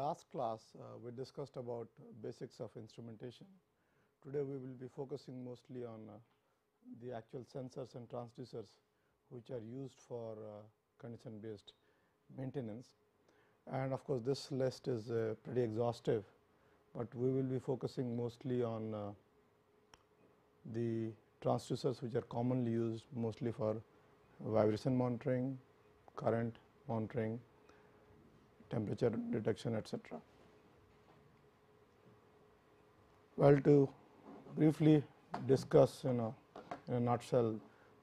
Last class, uh, we discussed about basics of instrumentation. Today, we will be focusing mostly on uh, the actual sensors and transducers which are used for uh, condition based maintenance. And of course, this list is uh, pretty exhaustive, but we will be focusing mostly on uh, the transducers which are commonly used mostly for vibration monitoring, current monitoring, temperature detection etc. Well, to briefly discuss you know in a nutshell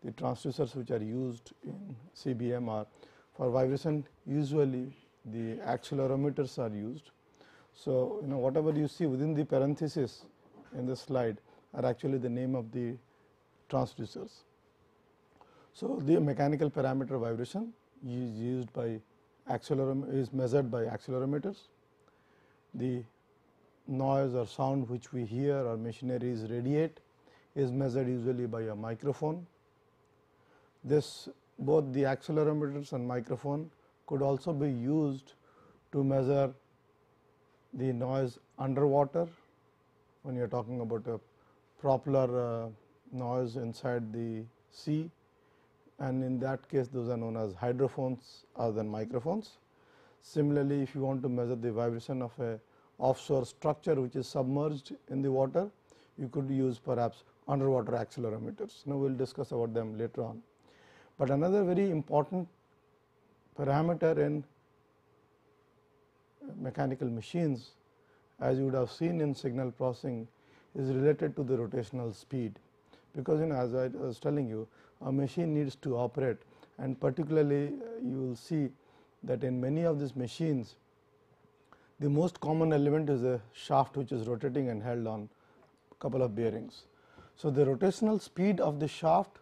the transducers which are used in CBM are for vibration usually the accelerometers are used. So, you know whatever you see within the parenthesis in the slide are actually the name of the transducers. So, the mechanical parameter vibration is used by accelerometer is measured by accelerometers. The noise or sound which we hear or machineries radiate is measured usually by a microphone. This both the accelerometers and microphone could also be used to measure the noise underwater when you are talking about a propeller uh, noise inside the sea and in that case those are known as hydrophones other than microphones. Similarly, if you want to measure the vibration of a offshore structure which is submerged in the water, you could use perhaps underwater accelerometers. Now, we will discuss about them later on. But another very important parameter in mechanical machines as you would have seen in signal processing is related to the rotational speed because you know as I was telling you a machine needs to operate and particularly uh, you will see that in many of these machines the most common element is a shaft which is rotating and held on a couple of bearings. So, the rotational speed of the shaft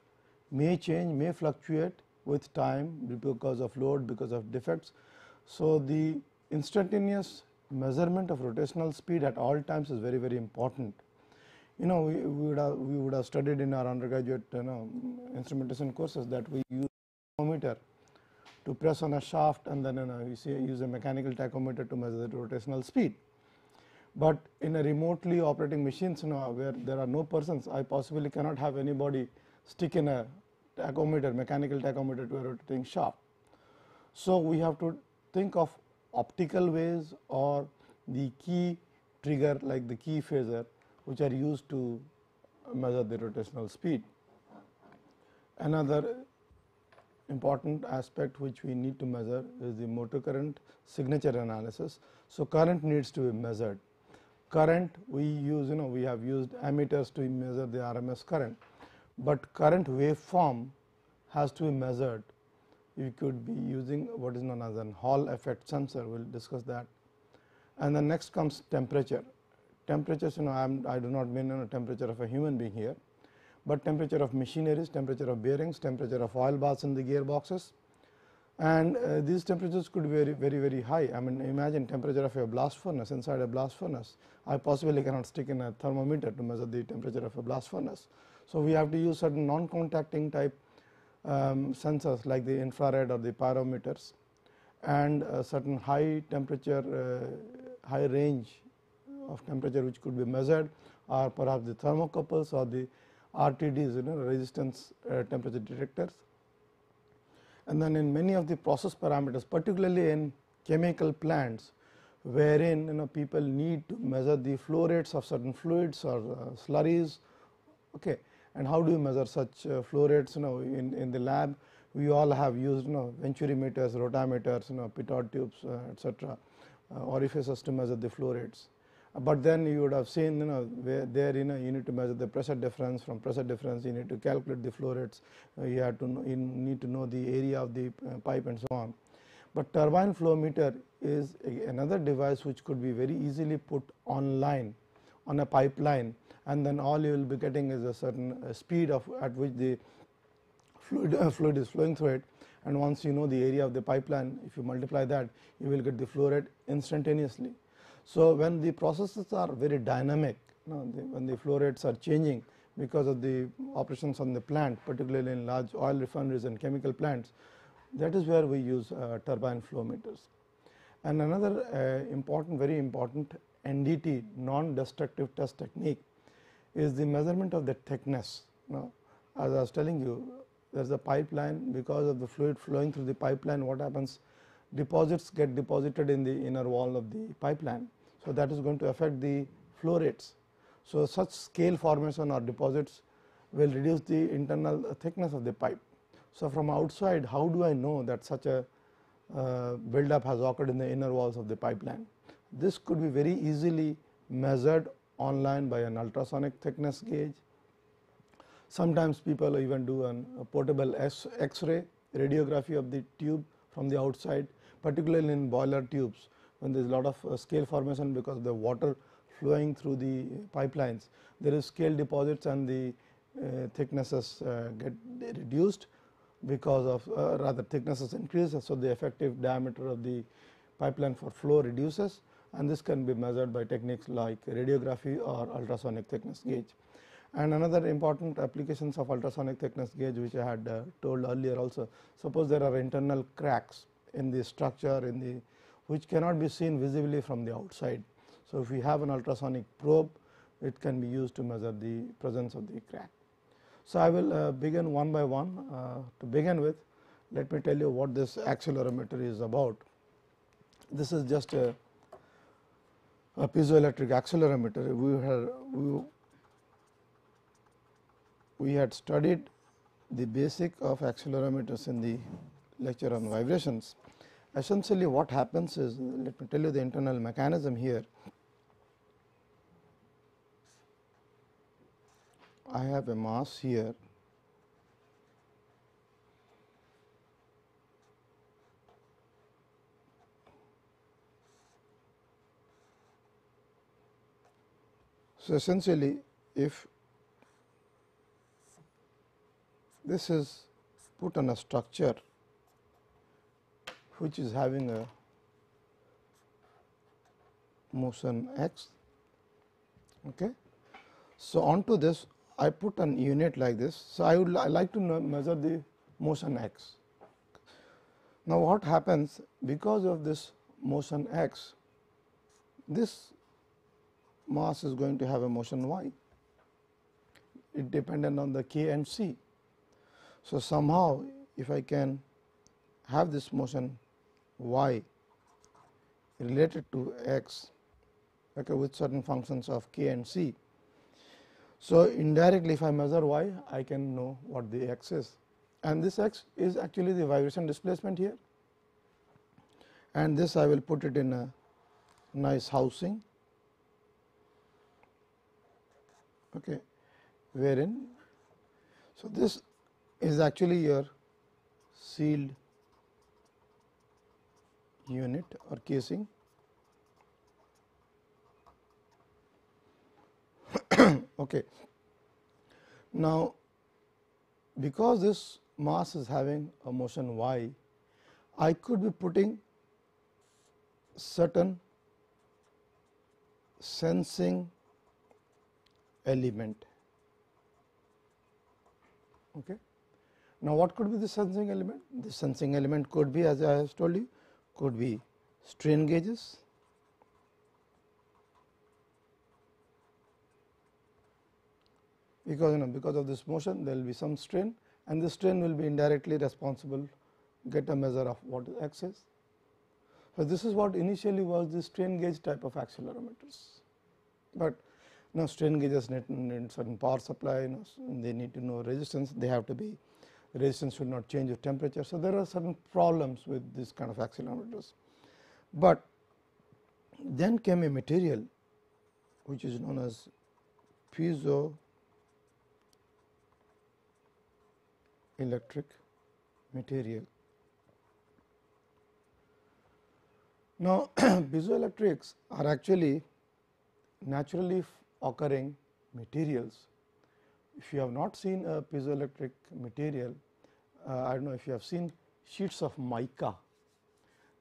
may change may fluctuate with time because of load because of defects. So, the instantaneous measurement of rotational speed at all times is very very important you know we, we, would have we would have studied in our undergraduate you know instrumentation courses that we use tachometer to press on a shaft and then you know see use a mechanical tachometer to measure the rotational speed. But in a remotely operating machines you know where there are no persons I possibly cannot have anybody stick in a tachometer mechanical tachometer to a rotating shaft. So, we have to think of optical ways or the key trigger like the key phasor which are used to measure the rotational speed. Another important aspect which we need to measure is the motor current signature analysis. So, current needs to be measured. Current we use you know we have used ammeters to measure the RMS current, but current waveform has to be measured. You could be using what is known as an Hall effect sensor, we will discuss that. And then next comes temperature temperatures you know I am I do not mean you know, temperature of a human being here, but temperature of machineries, temperature of bearings, temperature of oil baths in the gearboxes and uh, these temperatures could be very very very high. I mean imagine temperature of a blast furnace inside a blast furnace. I possibly cannot stick in a thermometer to measure the temperature of a blast furnace. So, we have to use certain non-contacting type um, sensors like the infrared or the pyrometers and certain high temperature uh, high range of temperature which could be measured or perhaps the thermocouples or the RTDs you know resistance uh, temperature detectors. And then in many of the process parameters particularly in chemical plants wherein you know people need to measure the flow rates of certain fluids or uh, slurries okay and how do you measure such uh, flow rates you know in, in the lab we all have used you know venturimeters, rotameters, you know pitot tubes uh, etc. Uh, orifices to measure the flow rates but then you would have seen you know there you know you need to measure the pressure difference from pressure difference you need to calculate the flow rates uh, you have to know, you need to know the area of the uh, pipe and so on. But turbine flow meter is a, another device which could be very easily put online on a pipeline and then all you will be getting is a certain uh, speed of at which the fluid, uh, fluid is flowing through it and once you know the area of the pipeline if you multiply that you will get the flow rate instantaneously. So, when the processes are very dynamic, you know, the, when the flow rates are changing because of the operations on the plant particularly in large oil refineries and chemical plants that is where we use uh, turbine flow meters. And another uh, important very important NDT non destructive test technique is the measurement of the thickness. Now, as I was telling you there is a pipeline because of the fluid flowing through the pipeline what happens deposits get deposited in the inner wall of the pipeline. So, that is going to affect the flow rates. So, such scale formation or deposits will reduce the internal thickness of the pipe. So, from outside how do I know that such a uh, buildup has occurred in the inner walls of the pipeline. This could be very easily measured online by an ultrasonic thickness gauge. Sometimes people even do an, a portable X-ray radiography of the tube from the outside particularly in boiler tubes when there is a lot of uh, scale formation because of the water flowing through the pipelines there is scale deposits and the uh, thicknesses uh, get reduced because of uh, rather thicknesses increases. So, the effective diameter of the pipeline for flow reduces and this can be measured by techniques like radiography or ultrasonic thickness gauge. And another important applications of ultrasonic thickness gauge which I had uh, told earlier also suppose there are internal cracks in the structure in the which cannot be seen visibly from the outside. So, if we have an ultrasonic probe it can be used to measure the presence of the crack. So, I will uh, begin one by one uh, to begin with let me tell you what this accelerometer is about. This is just a, a piezoelectric accelerometer we had we, we had studied the basic of accelerometers in the lecture on vibrations. Essentially what happens is let me tell you the internal mechanism here. I have a mass here. So, essentially if this is put on a structure which is having a motion x. Okay. So, onto this I put an unit like this. So, I would li like to measure the motion x. Now, what happens because of this motion x, this mass is going to have a motion y, it dependent on the k and c. So, somehow if I can have this motion y related to x okay, with certain functions of k and c, so, indirectly if I measure y I can know what the x is and this x is actually the vibration displacement here and this I will put it in a nice housing okay, wherein. So, this is actually your sealed unit or casing Okay. Now, because this mass is having a motion y, I could be putting certain sensing element. Okay. Now, what could be the sensing element? The sensing element could be as I have told you could be strain gauges, because you know because of this motion there will be some strain and the strain will be indirectly responsible get a measure of what is. So, this is what initially was the strain gauge type of accelerometers, but now strain gauges need, need certain power supply you know, they need to know resistance they have to be resistance should not change with temperature. So, there are certain problems with this kind of accelerometers, but then came a material which is known as piezo electric material. Now, piezoelectrics are actually naturally occurring materials. If you have not seen a piezoelectric material, uh, I do not know if you have seen sheets of mica,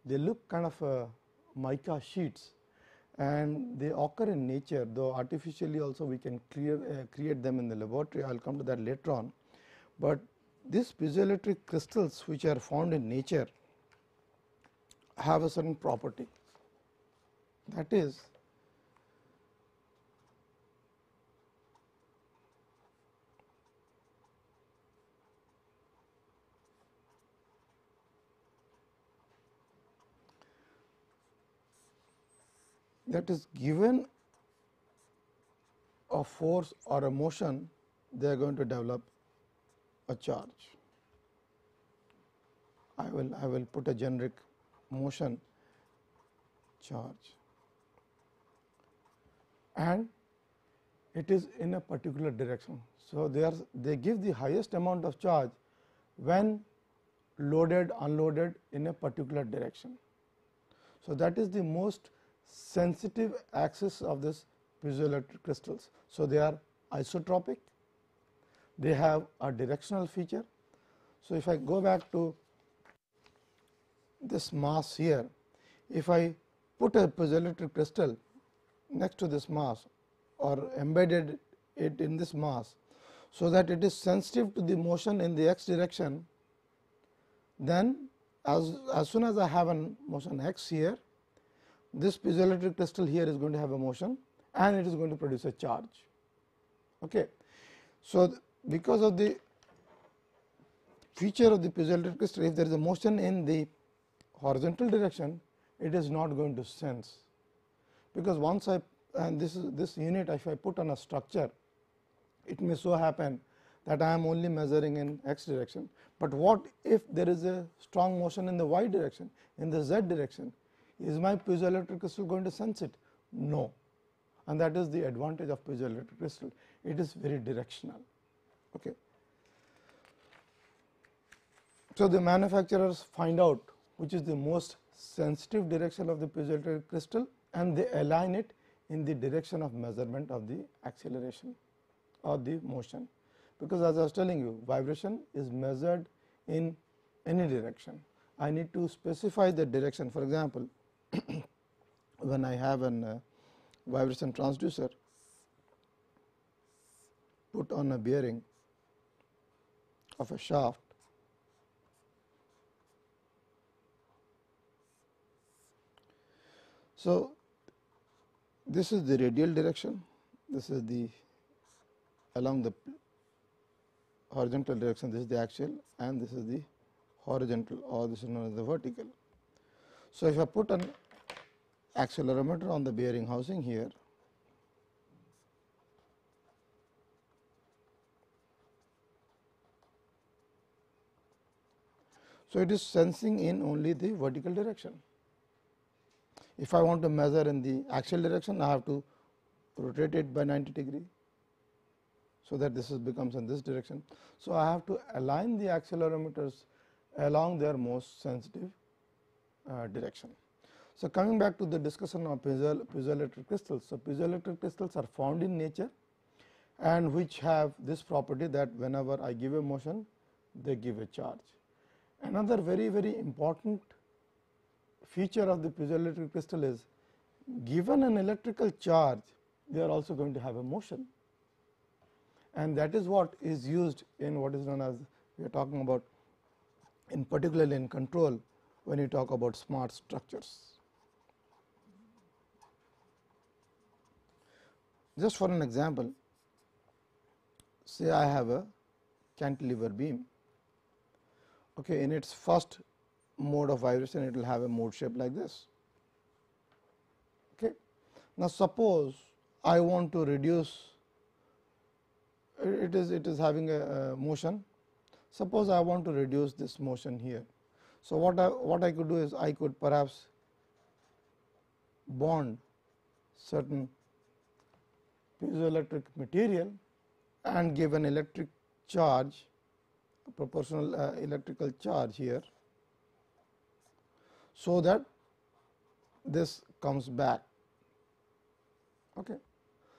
they look kind of uh, mica sheets and they occur in nature though artificially also we can clear, uh, create them in the laboratory I will come to that later on. But these piezoelectric crystals which are found in nature have a certain property. that is that is given a force or a motion they are going to develop a charge. I will I will put a generic motion charge and it is in a particular direction. So, they are they give the highest amount of charge when loaded unloaded in a particular direction. So, that is the most sensitive axis of this piezoelectric crystals. So, they are isotropic, they have a directional feature. So, if I go back to this mass here, if I put a piezoelectric crystal next to this mass or embedded it in this mass, so that it is sensitive to the motion in the x direction, then as, as soon as I have a motion x here, this piezoelectric crystal here is going to have a motion and it is going to produce a charge. Okay. So, because of the feature of the piezoelectric crystal, if there is a motion in the horizontal direction, it is not going to sense, because once I and this is this unit if I put on a structure, it may so happen that I am only measuring in x direction, but what if there is a strong motion in the y direction, in the z direction, is my piezoelectric crystal going to sense it? No, and that is the advantage of piezoelectric crystal, it is very directional. Okay. So, the manufacturers find out which is the most sensitive direction of the piezoelectric crystal and they align it in the direction of measurement of the acceleration or the motion. Because as I was telling you vibration is measured in any direction. I need to specify the direction for example, when I have an uh, vibration transducer put on a bearing of a shaft So, this is the radial direction, this is the along the horizontal direction, this is the axial and this is the horizontal or this is known as the vertical. So, if I put an accelerometer on the bearing housing here, so it is sensing in only the vertical direction. If I want to measure in the axial direction, I have to rotate it by 90 degree. So, that this becomes in this direction. So, I have to align the accelerometers along their most sensitive uh, direction. So, coming back to the discussion of piezoelectric crystals. So, piezoelectric crystals are found in nature and which have this property that whenever I give a motion, they give a charge. Another very very important feature of the piezoelectric crystal is given an electrical charge, they are also going to have a motion and that is what is used in what is known as we are talking about in particularly in control when you talk about smart structures. Just for an example, say I have a cantilever beam. Okay, in its first mode of vibration it will have a mode shape like this. Okay. Now, suppose I want to reduce it is it is having a, a motion suppose I want to reduce this motion here. So, what I what I could do is I could perhaps bond certain piezoelectric material and give an electric charge proportional uh, electrical charge here so that this comes back. Okay.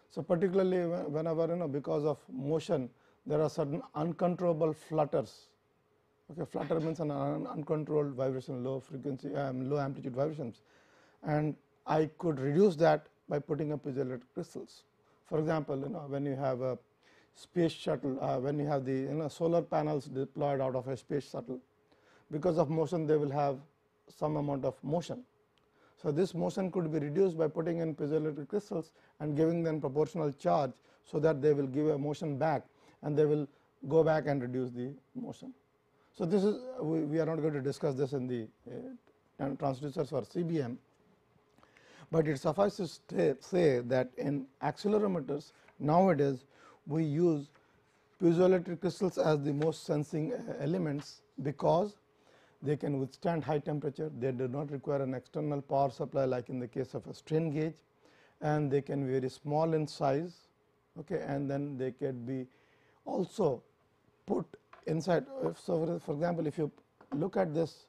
So, particularly whenever you know because of motion there are certain uncontrollable flutters. Okay, flutter means an uncontrolled vibration low frequency um, low amplitude vibrations and I could reduce that by putting up piezoelectric crystals. For example, you know when you have a space shuttle uh, when you have the you know solar panels deployed out of a space shuttle because of motion they will have some amount of motion. So, this motion could be reduced by putting in piezoelectric crystals and giving them proportional charge. So, that they will give a motion back and they will go back and reduce the motion. So, this is we, we are not going to discuss this in the uh, transducers for CBM, but it suffices to say that in accelerometers nowadays we use piezoelectric crystals as the most sensing uh, elements because they can withstand high temperature, they do not require an external power supply like in the case of a strain gauge. And they can be very small in size okay, and then they can be also put inside. So, for example, if you look at this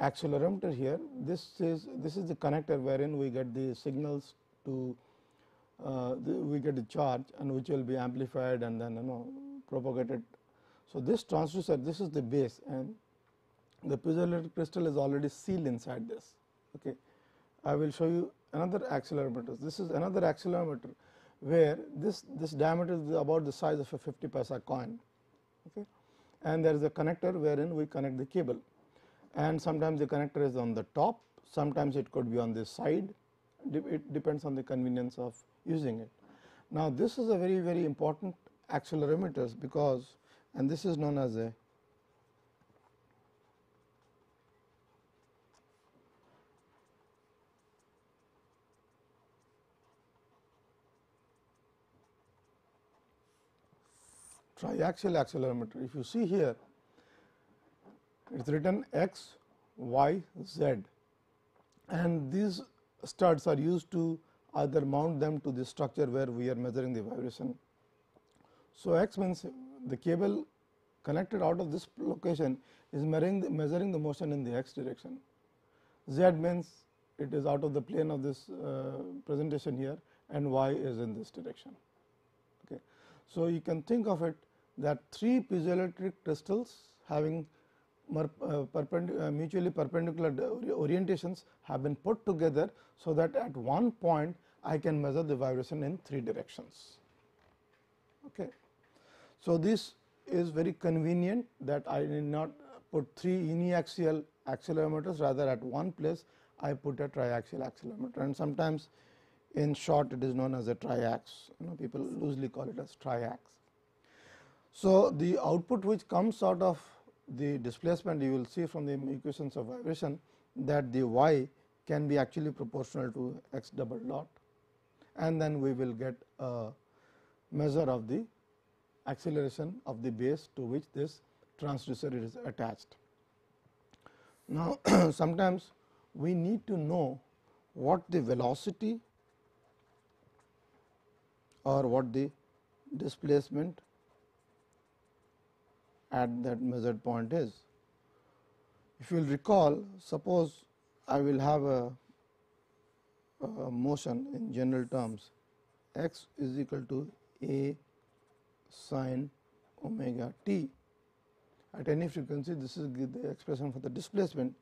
accelerometer here, this is this is the connector wherein we get the signals to uh, the, we get the charge and which will be amplified and then you know propagated. So, this transducer this is the base and the piezoelectric crystal is already sealed inside this. Okay. I will show you another accelerometer. This is another accelerometer where this this diameter is about the size of a 50 paisa coin. Okay. And there is a connector wherein we connect the cable and sometimes the connector is on the top, sometimes it could be on the side, it depends on the convenience of using it. Now, this is a very very important accelerometer because and this is known as a triaxial accelerometer. If you see here, it is written x, y, z and these studs are used to either mount them to the structure where we are measuring the vibration. So, x means the cable connected out of this location is measuring the, measuring the motion in the x direction. Z means it is out of the plane of this uh, presentation here and y is in this direction. Okay. So, you can think of it that three piezoelectric crystals having uh, uh, mutually perpendicular orientations have been put together. So, that at one point I can measure the vibration in three directions. Okay. So, this is very convenient that I need not put three uniaxial accelerometers rather at one place I put a triaxial accelerometer and sometimes in short it is known as a triax you know people loosely call it as triax. So, the output which comes out of the displacement you will see from the equations of vibration that the y can be actually proportional to x double dot and then we will get a measure of the acceleration of the base to which this transducer is attached. Now, sometimes we need to know what the velocity or what the displacement at that measured point is. If you will recall, suppose I will have a, a motion in general terms x is equal to a sine omega t at any frequency this is the expression for the displacement.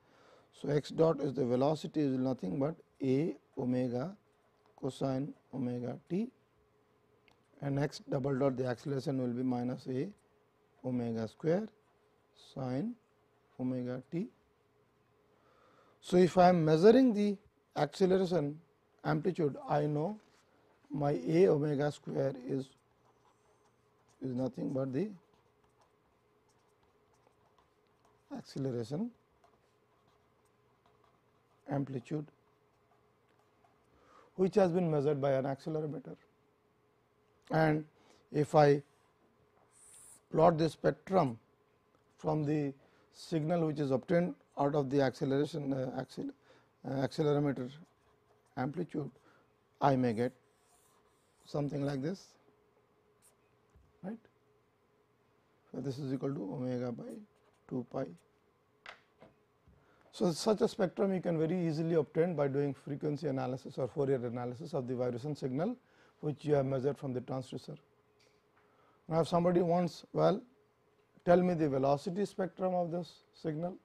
So, x dot is the velocity is nothing but a omega cosine omega t and x double dot the acceleration will be minus a omega square sine omega t. So, if I am measuring the acceleration amplitude I know my a omega square is is nothing but the acceleration amplitude which has been measured by an accelerometer. And if I plot the spectrum from the signal which is obtained out of the acceleration uh, uh, accelerometer amplitude, I may get something like this right. So, this is equal to omega by 2 pi. So, such a spectrum you can very easily obtain by doing frequency analysis or Fourier analysis of the vibration signal which you have measured from the transducer. Now, if somebody wants well tell me the velocity spectrum of this signal,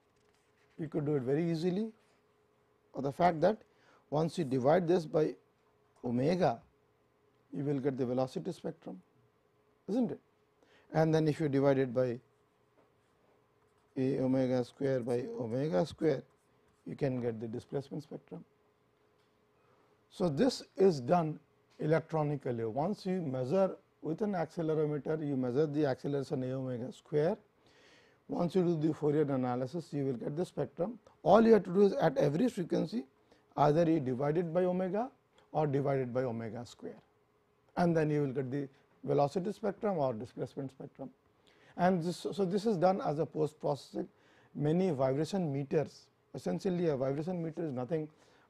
you could do it very easily or the fact that once you divide this by omega, you will get the velocity spectrum is not it. And then if you divide it by a omega square by omega square, you can get the displacement spectrum So, this is done electronically. Once you measure with an accelerometer, you measure the acceleration a omega square. Once you do the Fourier analysis, you will get the spectrum. All you have to do is at every frequency, either you divide it by omega or divide it by omega square and then you will get the velocity spectrum or displacement spectrum. And this, so, this is done as a post processing many vibration meters essentially a vibration meter is nothing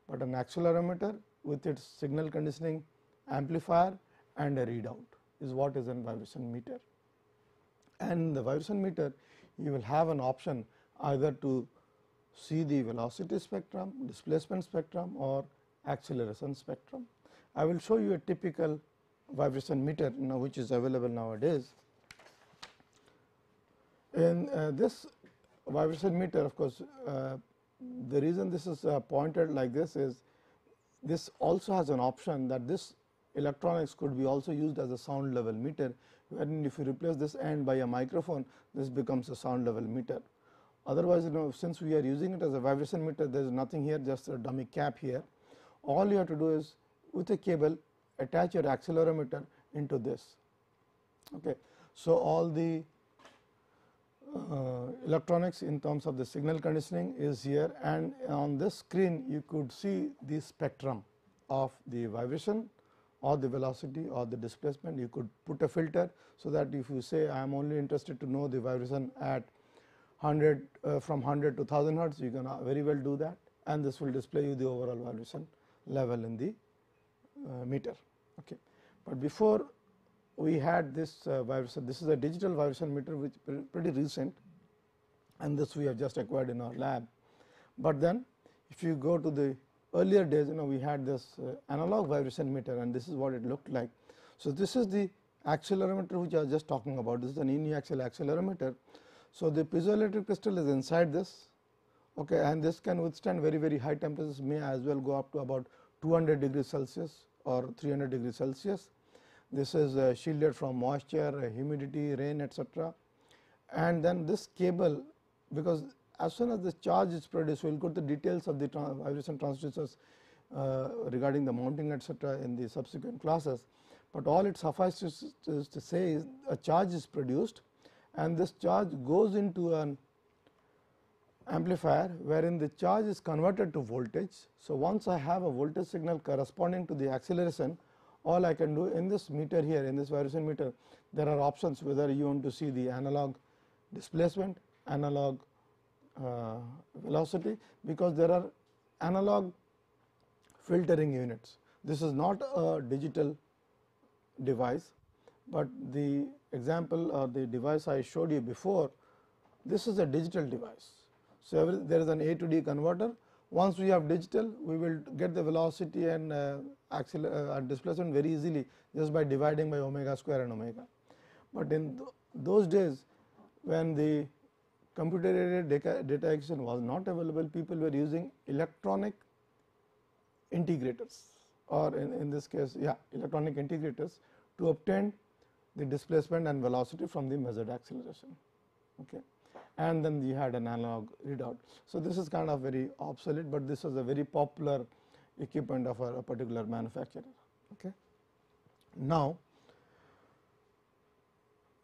but an accelerometer with its signal conditioning amplifier and a readout is what is a vibration meter. And the vibration meter you will have an option either to see the velocity spectrum, displacement spectrum or acceleration spectrum. I will show you a typical vibration meter now which is available nowadays. In uh, this vibration meter of course, uh, the reason this is uh, pointed like this is this also has an option that this electronics could be also used as a sound level meter wherein if you replace this end by a microphone this becomes a sound level meter. Otherwise, you know since we are using it as a vibration meter there is nothing here just a dummy cap here. All you have to do is with a cable attach your accelerometer into this. Okay. So, all the uh, electronics in terms of the signal conditioning is here and on this screen you could see the spectrum of the vibration or the velocity or the displacement you could put a filter. So, that if you say I am only interested to know the vibration at 100 uh, from 100 to 1000 hertz you can very well do that and this will display you the overall vibration level in the uh, meter. Okay. But before we had this uh, vibration, this is a digital vibration meter which pretty recent and this we have just acquired in our lab. But then if you go to the earlier days you know we had this uh, analog vibration meter and this is what it looked like. So, this is the accelerometer which I was just talking about this is an uniaxial accelerometer. So, the piezoelectric crystal is inside this okay, and this can withstand very very high temperatures may as well go up to about 200 degrees Celsius or 300 degrees Celsius. This is uh, shielded from moisture, humidity, rain etc. And then this cable because as soon as the charge is produced, we will go to the details of the vibration transducers uh, regarding the mounting etc. in the subsequent classes. But all it suffices to, to say is a charge is produced and this charge goes into an amplifier wherein the charge is converted to voltage. So, once I have a voltage signal corresponding to the acceleration all I can do in this meter here in this vibration meter there are options whether you want to see the analog displacement, analog uh, velocity because there are analog filtering units. This is not a digital device, but the example or the device I showed you before this is a digital device so, there is an A to D converter. Once we have digital, we will get the velocity and uh, uh, displacement very easily just by dividing by omega square and omega. But in th those days, when the computer aided data, data acquisition was not available, people were using electronic integrators or in, in this case, yeah, electronic integrators to obtain the displacement and velocity from the measured acceleration. Okay and then you had an analog readout. So, this is kind of very obsolete, but this was a very popular equipment of a, a particular manufacturer. Okay. Now,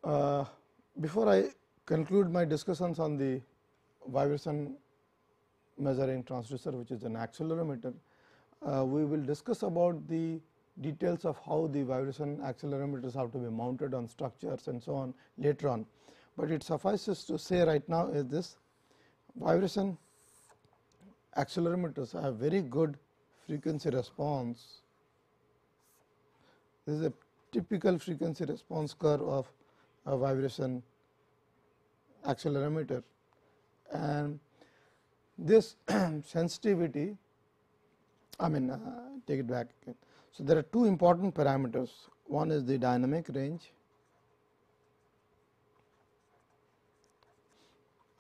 uh, before I conclude my discussions on the vibration measuring transducer which is an accelerometer, uh, we will discuss about the details of how the vibration accelerometers have to be mounted on structures and so on later on. But it suffices to say right now is this. Vibration accelerometers have very good frequency response. This is a typical frequency response curve of a vibration accelerometer and this sensitivity I mean uh, take it back. again. So, there are two important parameters one is the dynamic range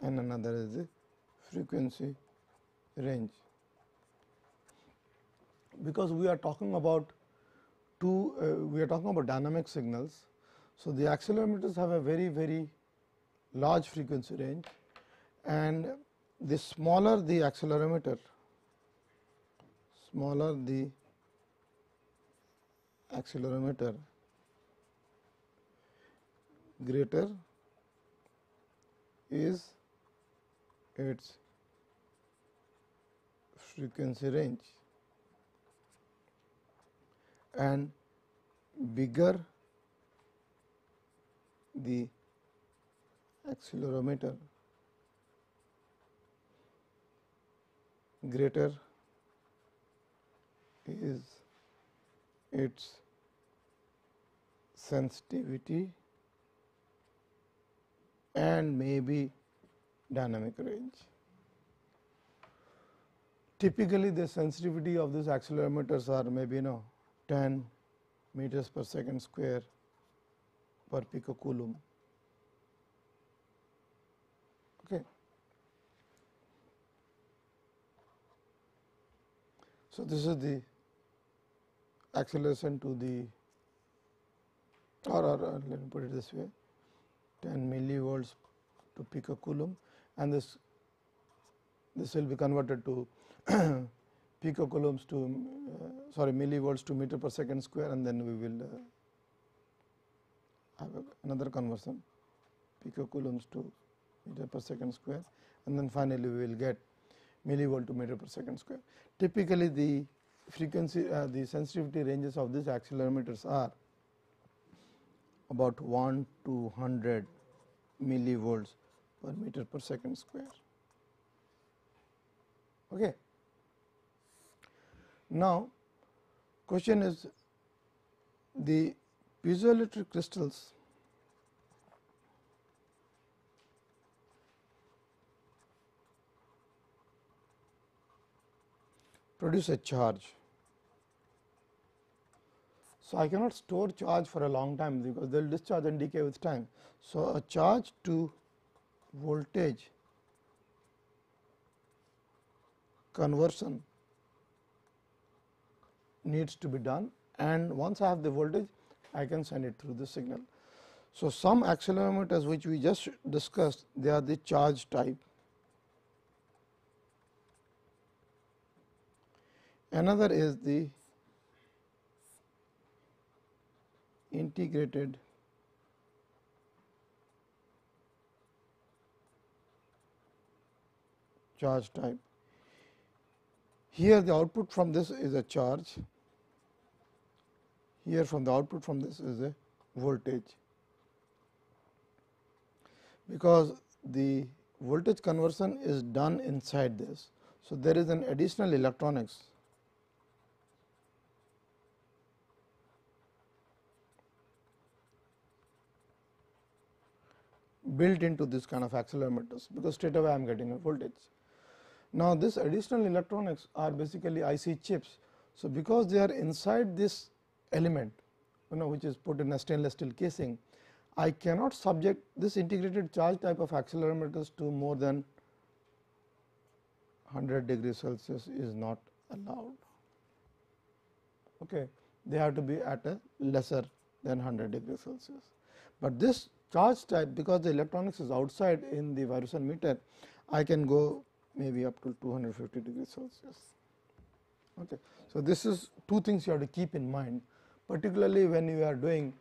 and another is the frequency range. Because we are talking about two, uh, we are talking about dynamic signals. So, the accelerometers have a very very large frequency range and the smaller the accelerometer, smaller the accelerometer greater is its frequency range and bigger the accelerometer greater is its sensitivity and maybe dynamic range. Typically, the sensitivity of these accelerometers are maybe you know 10 meters per second square per picocoulomb. Okay. So, this is the acceleration to the or, or, or let me put it this way 10 millivolts to picocoulomb and this this will be converted to picocoulombs to uh, sorry millivolts to meter per second square and then we will uh, have another conversion picocoulombs to meter per second square and then finally we will get millivolt to meter per second square. Typically the frequency uh, the sensitivity ranges of these accelerometers are about 1 to 100 millivolts per meter per second square. Okay. Now, question is the piezoelectric crystals produce a charge. So, I cannot store charge for a long time because they will discharge and decay with time. So, a charge to voltage conversion needs to be done and once I have the voltage I can send it through the signal. So, some accelerometers which we just discussed they are the charge type Another is the integrated charge type. Here the output from this is a charge, here from the output from this is a voltage, because the voltage conversion is done inside this. So, there is an additional electronics built into this kind of accelerometers, because straight away I am getting a voltage. Now, this additional electronics are basically IC chips. So, because they are inside this element you know which is put in a stainless steel casing, I cannot subject this integrated charge type of accelerometers to more than 100 degrees Celsius is not allowed. Okay. They have to be at a lesser than 100 degrees Celsius. But this charge type because the electronics is outside in the vibration meter, I can go maybe up to 250 degrees Celsius. Okay. So, this is two things you have to keep in mind particularly when you are doing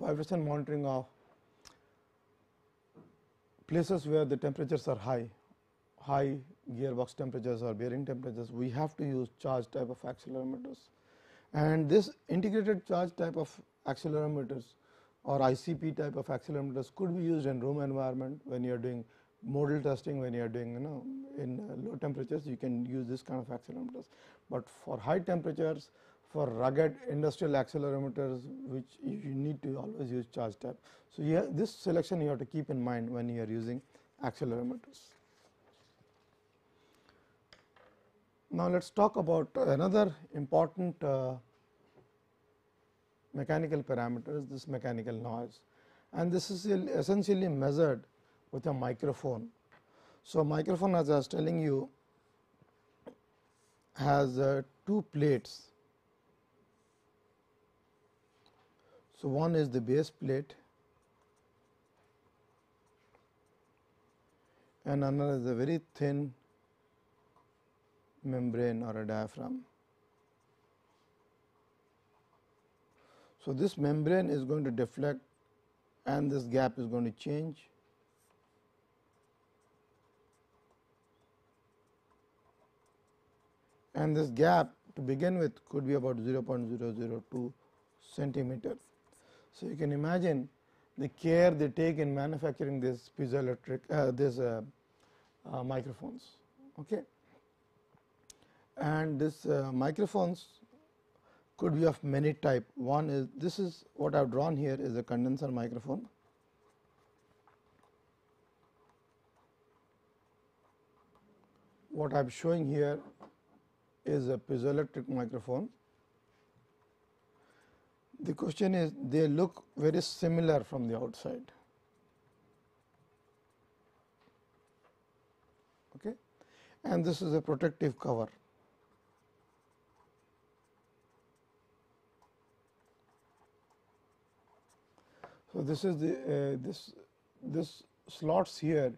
vibration monitoring of places where the temperatures are high, high gearbox temperatures or bearing temperatures, we have to use charge type of accelerometers. And this integrated charge type of accelerometers or ICP type of accelerometers could be used in room environment when you are doing modal testing when you are doing you know in uh, low temperatures you can use this kind of accelerometers, but for high temperatures for rugged industrial accelerometers which you need to always use charge type. So, this selection you have to keep in mind when you are using accelerometers. Now, let us talk about another important uh, mechanical parameters this mechanical noise and this is essentially measured with a microphone. So, microphone as I was telling you has uh, two plates So, one is the base plate and another is a very thin membrane or a diaphragm. So, this membrane is going to deflect and this gap is going to change. And this gap to begin with could be about 0.002 centimeter. So, you can imagine the care they take in manufacturing this piezoelectric uh, this uh, uh, microphones. Okay. And this uh, microphones could be of many type. One is this is what I have drawn here is a condenser microphone. What I am showing here is a piezoelectric microphone. The question is they look very similar from the outside. Okay. And this is a protective cover. So, this is the uh, this this slots here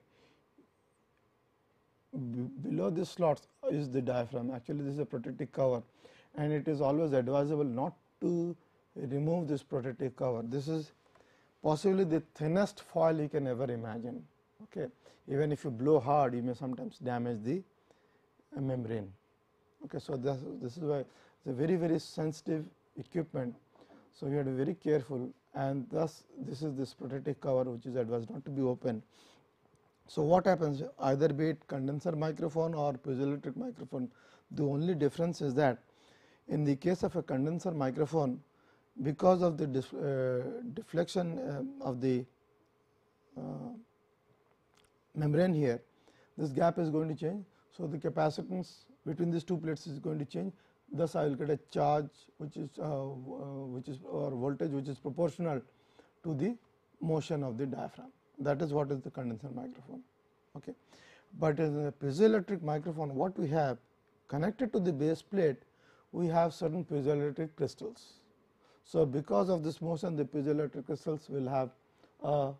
below this slots is the diaphragm actually this is a protective cover and it is always advisable not to remove this protective cover. This is possibly the thinnest foil you can ever imagine. Okay. Even if you blow hard you may sometimes damage the uh, membrane. Okay. So, this, this is why it is a very very sensitive equipment. So, we have to be very careful and thus this is this protective cover which is advised not to be open. So, what happens either be it condenser microphone or piezoelectric microphone the only difference is that in the case of a condenser microphone because of the uh, deflection uh, of the uh, membrane here this gap is going to change. So, the capacitance between these two plates is going to change thus I will get a charge which is uh, uh, which is or voltage which is proportional to the motion of the diaphragm that is what is the condenser microphone. Okay. But in a piezoelectric microphone what we have connected to the base plate we have certain piezoelectric crystals. So, because of this motion the piezoelectric crystals will have a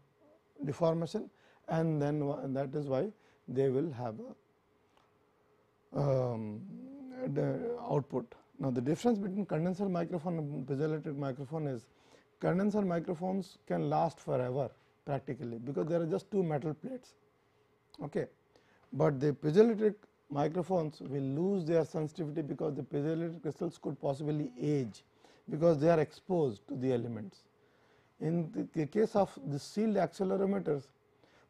deformation and then that is why they will have a um, the output. Now, the difference between condenser microphone and piezoelectric microphone is condenser microphones can last forever practically, because there are just two metal plates. Okay. But the piezoelectric microphones will lose their sensitivity, because the piezoelectric crystals could possibly age, because they are exposed to the elements. In the, the case of the sealed accelerometers,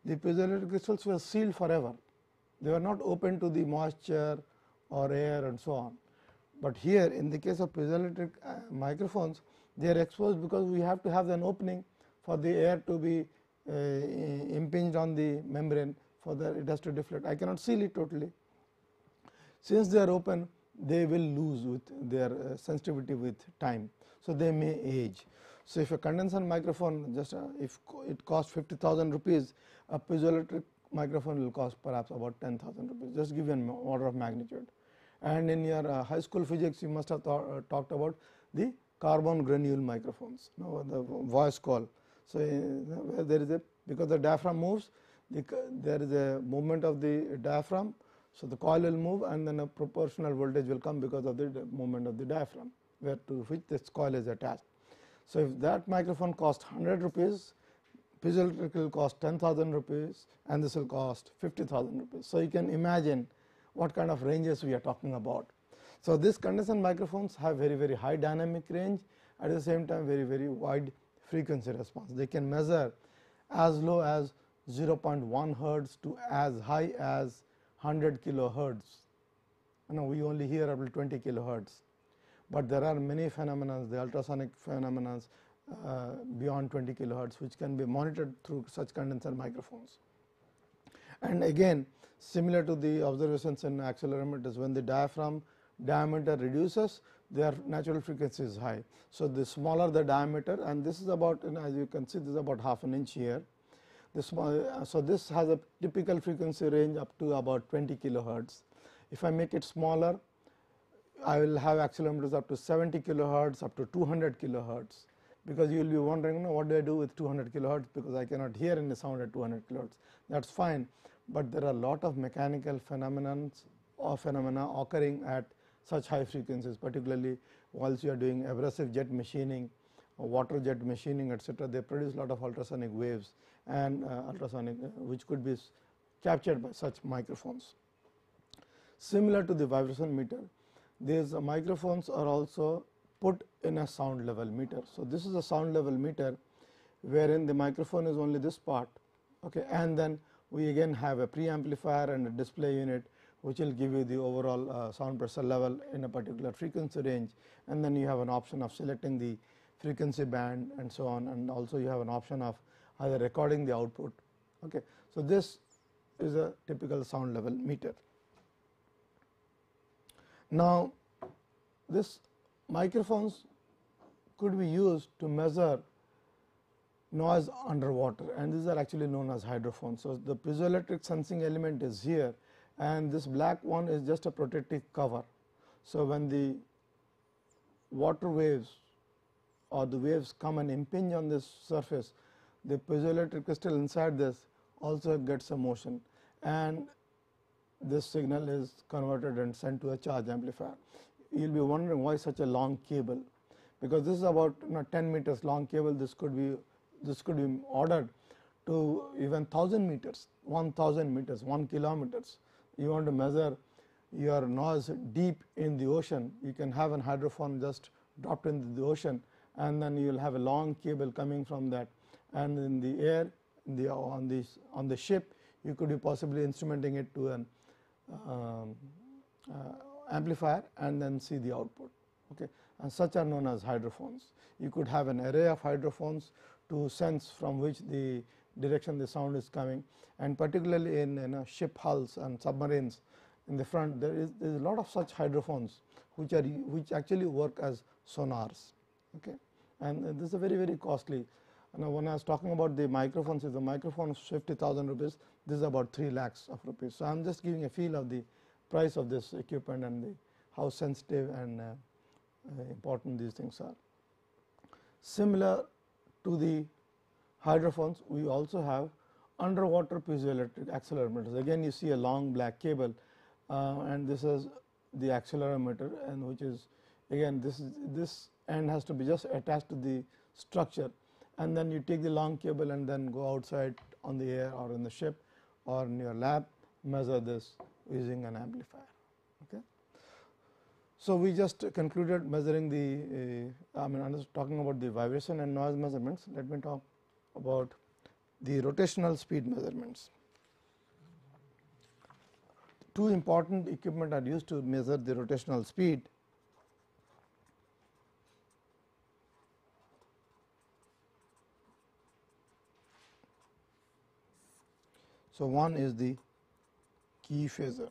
the piezoelectric crystals were sealed forever. They were not open to the moisture or air and so on. But here in the case of piezoelectric uh, microphones, they are exposed because we have to have an opening for the air to be uh, impinged on the membrane for the it has to deflect. I cannot seal it totally. Since they are open, they will lose with their uh, sensitivity with time. So, they may age. So, if a condenser microphone just uh, if it costs 50,000 rupees, a piezoelectric microphone will cost perhaps about 10,000 rupees, just give an order of magnitude. And in your uh, high school physics, you must have uh, talked about the carbon granule microphones, the voice coil. So, uh, there is a because the diaphragm moves, the, there is a movement of the diaphragm. So, the coil will move and then a proportional voltage will come because of the movement of the diaphragm, where to which this coil is attached. So, if that microphone costs 100 rupees, piezoelectric will cost 10,000 rupees and this will cost 50,000 rupees. So, you can imagine what kind of ranges we are talking about. So, these condenser microphones have very very high dynamic range at the same time very very wide frequency response. They can measure as low as 0.1 hertz to as high as 100 kilohertz. Know, we only hear about 20 kilohertz, but there are many phenomena, the ultrasonic phenomena uh, beyond 20 kilohertz, which can be monitored through such condenser microphones. And again similar to the observations in accelerometers when the diaphragm diameter reduces their natural frequency is high. So, the smaller the diameter and this is about you know, as you can see this is about half an inch here. Uh, so, this has a typical frequency range up to about 20 kilohertz. If I make it smaller I will have accelerometers up to 70 kilohertz up to 200 kilohertz because you will be wondering know, what do I do with 200 kilohertz? Because I cannot hear any sound at 200 kilohertz. That is fine, but there are a lot of mechanical phenomena or phenomena occurring at such high frequencies particularly whilst you are doing abrasive jet machining water jet machining etcetera, they produce a lot of ultrasonic waves and uh, ultrasonic uh, which could be captured by such microphones. Similar to the vibration meter, these microphones are also put in a sound level meter. So, this is a sound level meter wherein the microphone is only this part okay, and then we again have a preamplifier and a display unit which will give you the overall uh, sound pressure level in a particular frequency range and then you have an option of selecting the frequency band and so on and also you have an option of either recording the output. Okay. So, this is a typical sound level meter. Now, this microphones could be used to measure noise underwater and these are actually known as hydrophones. So, the piezoelectric sensing element is here and this black one is just a protective cover. So, when the water waves or the waves come and impinge on this surface, the piezoelectric crystal inside this also gets a motion and this signal is converted and sent to a charge amplifier. You will be wondering why such a long cable, because this is about you know 10 meters long cable. This could be this could be ordered to even 1000 meters, 1000 meters, 1 kilometers. You want to measure your noise deep in the ocean, you can have an hydrophone just dropped into the ocean and then you will have a long cable coming from that. And in the air the on this on the ship you could be possibly instrumenting it to an um, uh, amplifier and then see the output okay? And such are known as hydrophones. You could have an array of hydrophones to sense from which the direction the sound is coming. And particularly in you uh, know, ship hulls and submarines in the front there is there is a lot of such hydrophones which are which actually work as sonars okay? And uh, this is a very very costly. Now when I was talking about the microphones if the microphone is 50,000 rupees this is about 3 lakhs of rupees. So, I am just giving a feel of the price of this equipment and the how sensitive and uh, uh, important these things are. Similar to the hydrophones we also have underwater piezoelectric accelerometers. Again you see a long black cable uh, and this is the accelerometer and which is again this is this end has to be just attached to the structure. And then you take the long cable and then go outside on the air or in the ship or in your lab measure this using an amplifier. Okay. So, we just concluded measuring the uh, I mean I was talking about the vibration and noise measurements let me talk about the rotational speed measurements. Two important equipment are used to measure the rotational speed So, one is the key phasor.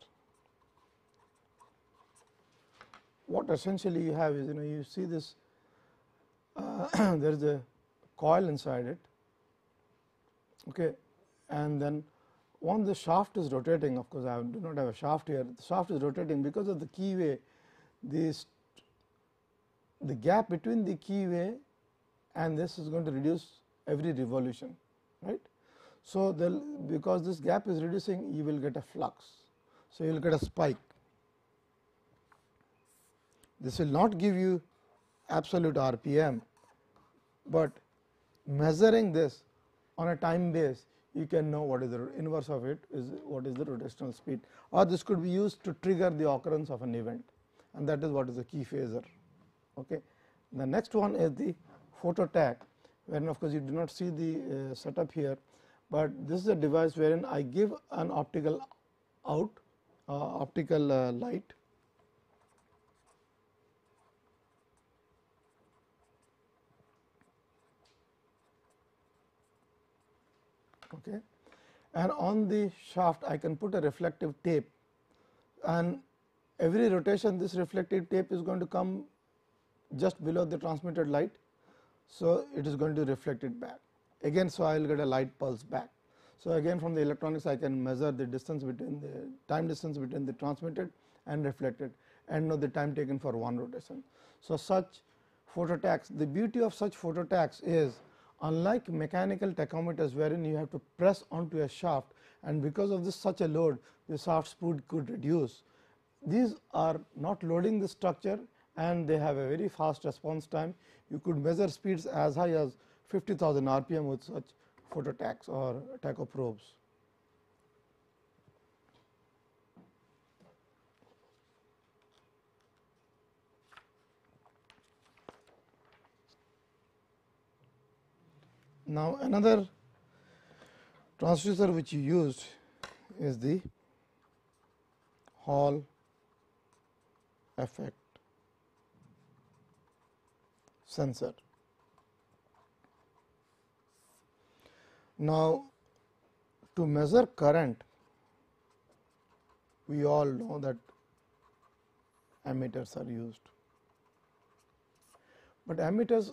What essentially you have is you know you see this uh, there is a coil inside it okay, and then once the shaft is rotating of course, I do not have a shaft here the shaft is rotating because of the keyway this the gap between the keyway and this is going to reduce every revolution right. So, because this gap is reducing you will get a flux. So, you will get a spike. This will not give you absolute RPM, but measuring this on a time base you can know what is the inverse of it is what is the rotational speed or this could be used to trigger the occurrence of an event and that is what is the key phasor. Okay. The next one is the photo tach when of course, you do not see the uh, setup here, but this is a device wherein I give an optical out uh, optical uh, light. Okay. And on the shaft I can put a reflective tape. And every rotation this reflective tape is going to come just below the transmitted light. So, it is going to reflect it back again. So, I will get a light pulse back. So, again from the electronics I can measure the distance between the time distance between the transmitted and reflected and know the time taken for one rotation. So, such photo tachs the beauty of such photo tachs is unlike mechanical tachometers wherein you have to press onto a shaft and because of this such a load the shaft speed could reduce. These are not loading the structure and they have a very fast response time. You could measure speeds as high as 50,000 rpm with such phototachs or tachoprobes. Now, another transducer which you used is the Hall effect sensor. Now, to measure current, we all know that ammeters are used, but ammeters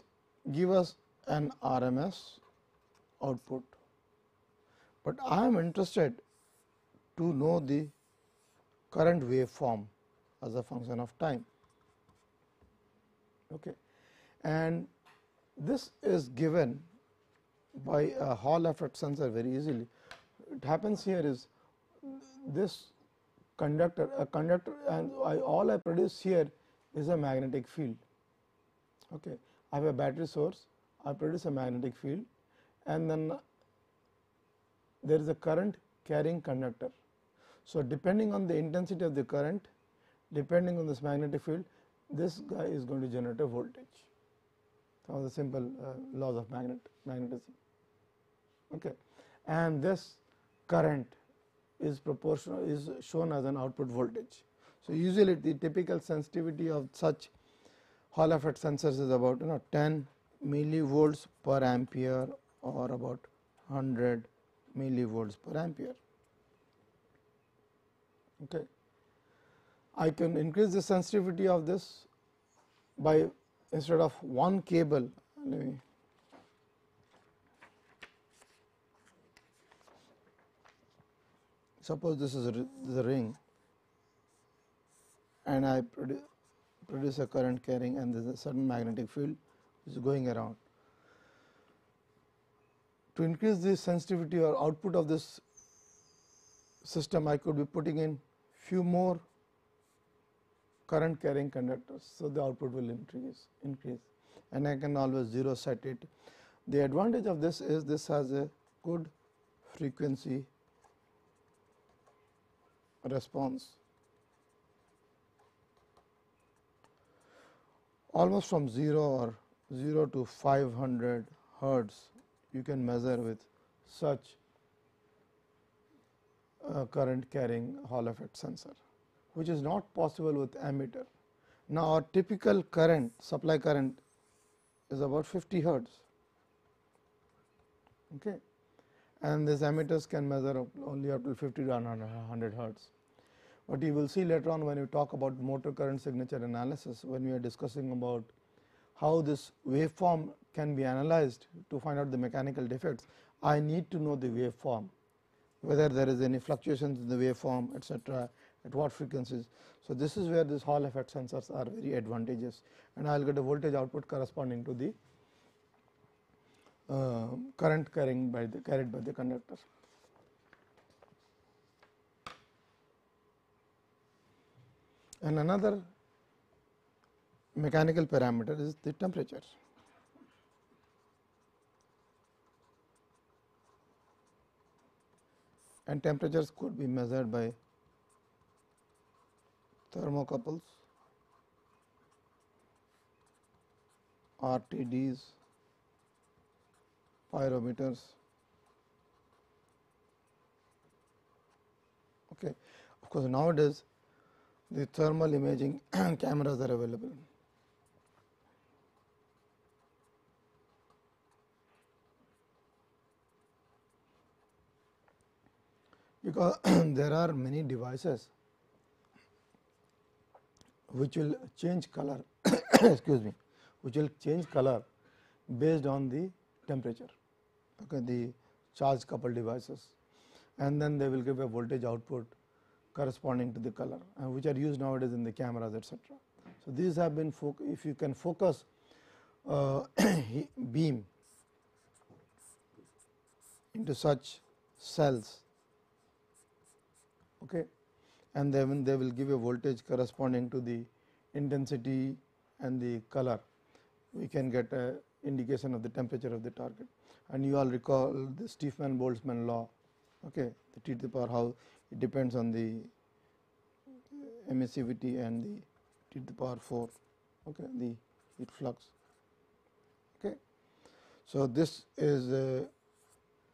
give us an RMS output, but I am interested to know the current waveform as a function of time. Okay. And this is given by a Hall effect sensor very easily. It happens here is this conductor a conductor and I, all I produce here is a magnetic field. Okay. I have a battery source, I produce a magnetic field and then there is a current carrying conductor. So, depending on the intensity of the current, depending on this magnetic field, this guy is going to generate a voltage. So, the simple uh, laws of magnet magnetism. Okay. And this current is proportional is shown as an output voltage. So, usually the typical sensitivity of such Hall effect sensors is about you know 10 millivolts per ampere or about 100 millivolts per ampere. Okay. I can increase the sensitivity of this by instead of one cable let me suppose this is the ring and I produ produce a current carrying and there is a certain magnetic field which is going around. To increase the sensitivity or output of this system I could be putting in few more current carrying conductors. So, the output will increase increase and I can always zero set it. The advantage of this is this has a good frequency response almost from 0 or 0 to 500 hertz you can measure with such current carrying Hall effect sensor, which is not possible with ammeter. Now, our typical current supply current is about 50 hertz okay. And these ammeters can measure only up to 50 to 100 hertz. But you will see later on when you talk about motor current signature analysis, when we are discussing about how this waveform can be analyzed to find out the mechanical defects, I need to know the waveform whether there is any fluctuations in the waveform etcetera at what frequencies. So, this is where this Hall effect sensors are very advantageous and I will get a voltage output corresponding to the Uh, current carrying by the carried by the conductor. And another mechanical parameter is the temperature. and temperatures could be measured by thermocouples, RTDs, pyrometers. Okay. Of course, nowadays the thermal imaging cameras are available. because there are many devices which will change color excuse me which will change color based on the temperature okay the charge coupled devices and then they will give a voltage output corresponding to the color and which are used nowadays in the cameras etc. So, these have been if you can focus uh, beam into such cells okay, and then they will give a voltage corresponding to the intensity and the color we can get a indication of the temperature of the target. And you all recall the Stefan Boltzmann law okay, the t to the power how it depends on the emissivity and the t to the power 4 okay, the heat flux. Okay. So, this is the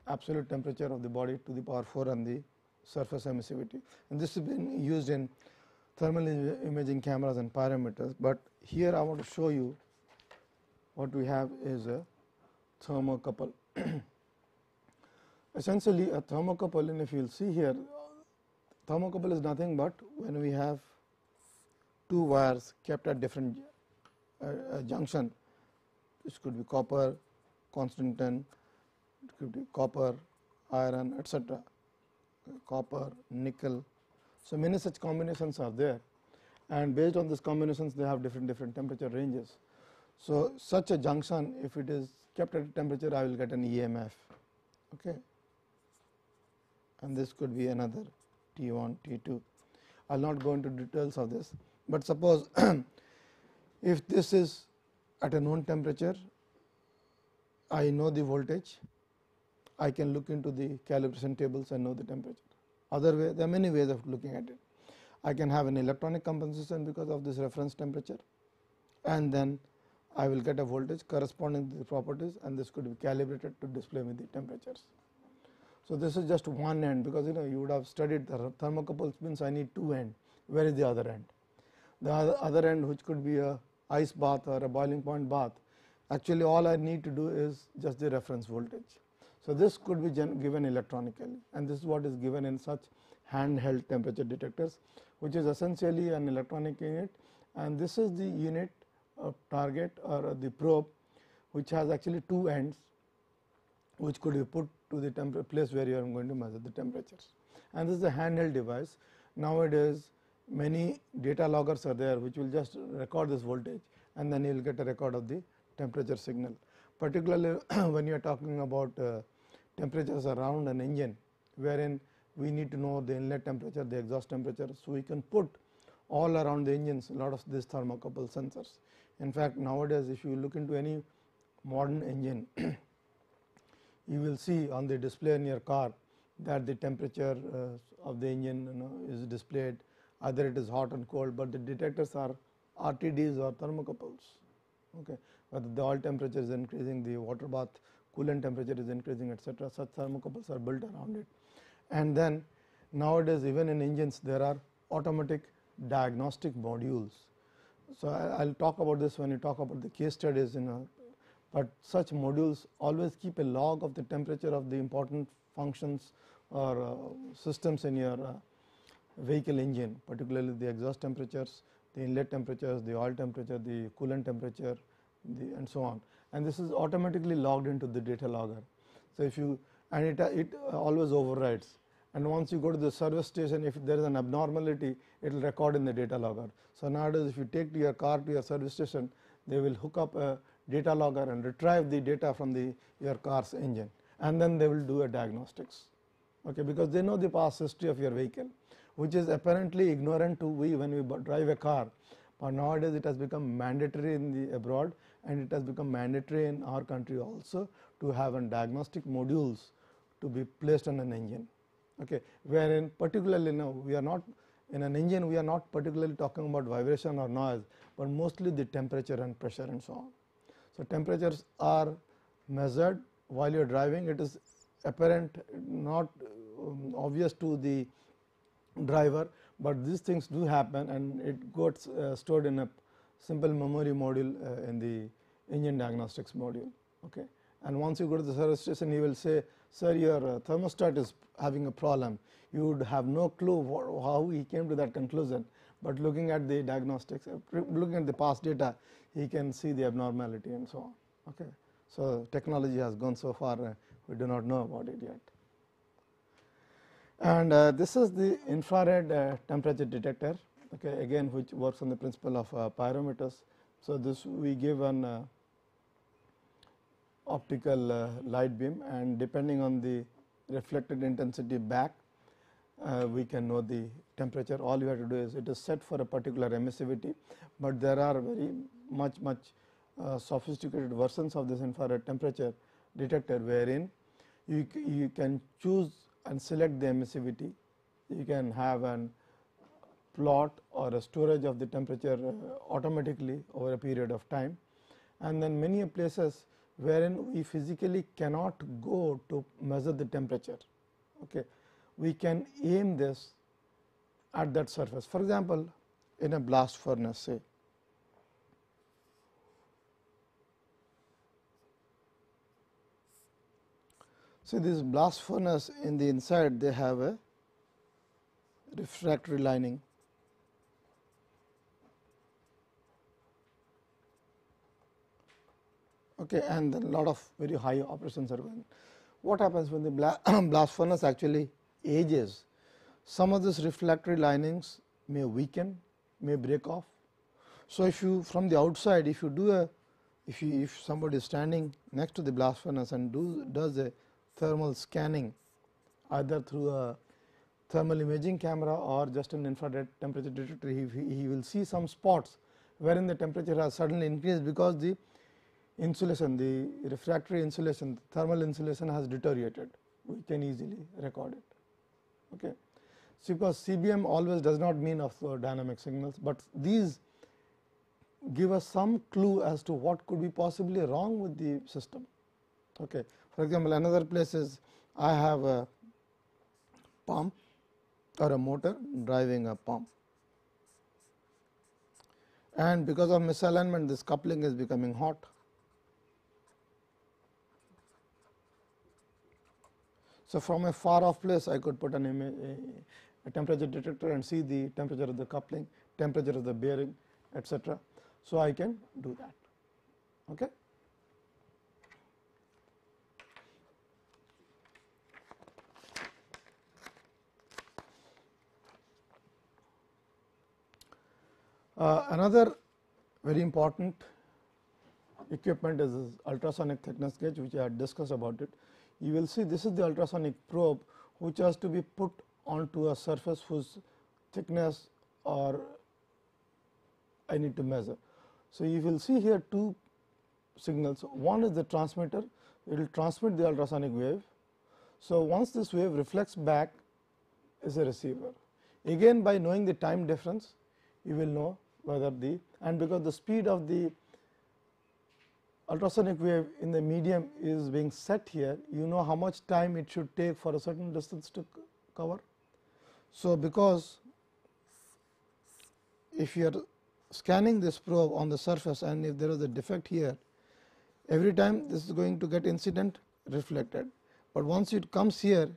absolute temperature of the body to the power 4 and the surface emissivity and this has been used in thermal imaging cameras and pyrometers, but here I want to show you what we have is a thermocouple. Essentially a thermocouple and if you will see here thermocouple is nothing but when we have two wires kept at different uh, uh, junction this could be copper, constantan it could be copper, iron etc., copper, nickel. So, many such combinations are there and based on these combinations they have different different temperature ranges. So, such a junction if it is a temperature I will get an EMF okay. and this could be another T 1 T 2. I will not go into details of this, but suppose if this is at a known temperature I know the voltage I can look into the calibration tables and know the temperature. Other way there are many ways of looking at it. I can have an electronic compensation because of this reference temperature and then I will get a voltage corresponding to the properties and this could be calibrated to display me the temperatures. So, this is just one end because you know you would have studied the thermocouples means I need two end where is the other end. The other end which could be a ice bath or a boiling point bath actually all I need to do is just the reference voltage. So, this could be given electronically and this is what is given in such handheld temperature detectors which is essentially an electronic unit and this is the unit target or the probe which has actually two ends which could be put to the place where you are going to measure the temperatures. And this is a handheld device. Nowadays, many data loggers are there which will just record this voltage and then you will get a record of the temperature signal. Particularly when you are talking about uh, temperatures around an engine wherein we need to know the inlet temperature, the exhaust temperature. So, we can put all around the engines a lot of these thermocouple sensors. In fact, nowadays if you look into any modern engine, you will see on the display in your car that the temperature uh, of the engine you know, is displayed either it is hot and cold, but the detectors are RTDs or thermocouples. Okay. Whether the oil temperature is increasing, the water bath coolant temperature is increasing etc. Such thermocouples are built around it. And then nowadays even in engines there are automatic diagnostic modules. So, I will talk about this when you talk about the case studies in a, but such modules always keep a log of the temperature of the important functions or uh, systems in your uh, vehicle engine particularly the exhaust temperatures, the inlet temperatures, the oil temperature, the coolant temperature the and so on. And this is automatically logged into the data logger. So, if you and it, it always overrides and once you go to the service station if there is an abnormality it will record in the data logger. So, nowadays if you take your car to your service station they will hook up a data logger and retrieve the data from the your car's engine. And then they will do a diagnostics. Okay, because they know the past history of your vehicle which is apparently ignorant to we when we drive a car, but nowadays it has become mandatory in the abroad and it has become mandatory in our country also to have a diagnostic modules to be placed on an engine okay, wherein particularly now we are not in an engine we are not particularly talking about vibration or noise, but mostly the temperature and pressure and so on. So, temperatures are measured while you are driving it is apparent not um, obvious to the driver, but these things do happen and it gets uh, stored in a simple memory module uh, in the engine diagnostics module. Okay. And once you go to the service station, he will say, sir, your uh, thermostat is having a problem. You would have no clue how he came to that conclusion, but looking at the diagnostics, uh, looking at the past data, he can see the abnormality and so on. Okay. So, technology has gone so far, uh, we do not know about it yet. And uh, this is the infrared uh, temperature detector, okay, again which works on the principle of uh, pyrometers. So, this we give an optical uh, light beam and depending on the reflected intensity back uh, we can know the temperature. All you have to do is it is set for a particular emissivity, but there are very much much uh, sophisticated versions of this infrared temperature detector, wherein you, you can choose and select the emissivity. You can have an plot or a storage of the temperature uh, automatically over a period of time and then many places wherein we physically cannot go to measure the temperature. Okay. We can aim this at that surface. For example, in a blast furnace say See this blast furnace in the inside they have a refractory lining okay, and then lot of very high operations are going. What happens when the blast furnace actually ages? Some of these refractory linings may weaken, may break off. So, if you from the outside if you do a if you if somebody is standing next to the blast furnace and do does a thermal scanning either through a thermal imaging camera or just an infrared temperature detector he, he will see some spots wherein the temperature has suddenly increased because the insulation, the refractory insulation, thermal insulation has deteriorated, we can easily record it. Okay. So, because CBM always does not mean of dynamic signals, but these give us some clue as to what could be possibly wrong with the system. Okay. For example, another place is I have a pump or a motor driving a pump and because of misalignment this coupling is becoming hot So, from a far off place I could put an image, a, temperature detector and see the temperature of the coupling, temperature of the bearing etc. So, I can do that. Okay. Uh, another very important equipment is ultrasonic thickness gauge which I had discussed about it you will see this is the ultrasonic probe which has to be put onto a surface whose thickness or I need to measure. So, you will see here two signals one is the transmitter it will transmit the ultrasonic wave. So, once this wave reflects back is a receiver again by knowing the time difference you will know whether the and because the speed of the ultrasonic wave in the medium is being set here, you know how much time it should take for a certain distance to cover. So, because if you are scanning this probe on the surface and if there is a defect here, every time this is going to get incident reflected, but once it comes here,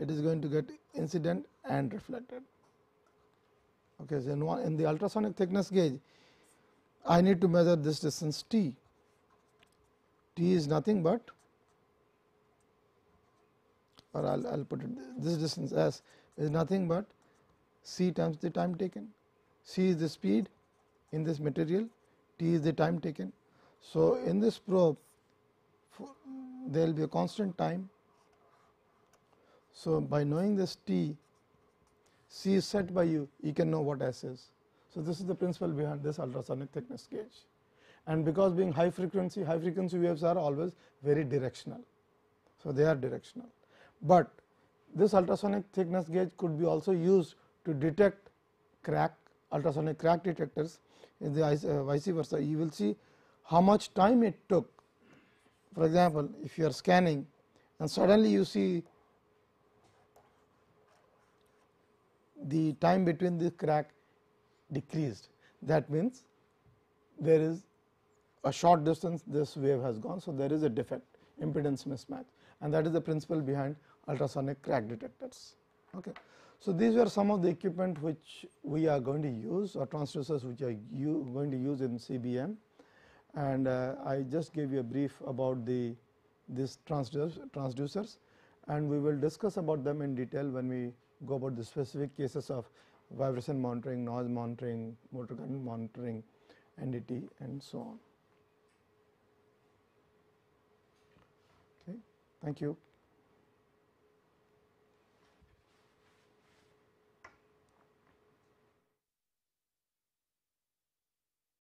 it is going to get incident and reflected. Okay, so in, in the ultrasonic thickness gauge, I need to measure this distance t t is nothing but or I will put it this distance s is nothing but c times the time taken. c is the speed in this material, t is the time taken. So, in this probe there will be a constant time. So, by knowing this t, c is set by you, you can know what s is. So, this is the principle behind this ultrasonic thickness gauge and because being high frequency, high frequency waves are always very directional. So, they are directional, but this ultrasonic thickness gauge could be also used to detect crack ultrasonic crack detectors in the uh, vice versa. You will see how much time it took. For example, if you are scanning and suddenly you see the time between the crack decreased, that means there is a short distance this wave has gone. So, there is a defect impedance mismatch and that is the principle behind ultrasonic crack detectors. Okay. So, these were some of the equipment which we are going to use or transducers which are you going to use in CBM and uh, I just gave you a brief about the these transducers and we will discuss about them in detail when we go about the specific cases of vibration monitoring, noise monitoring, motor current monitoring, NDT and so on. Thank you.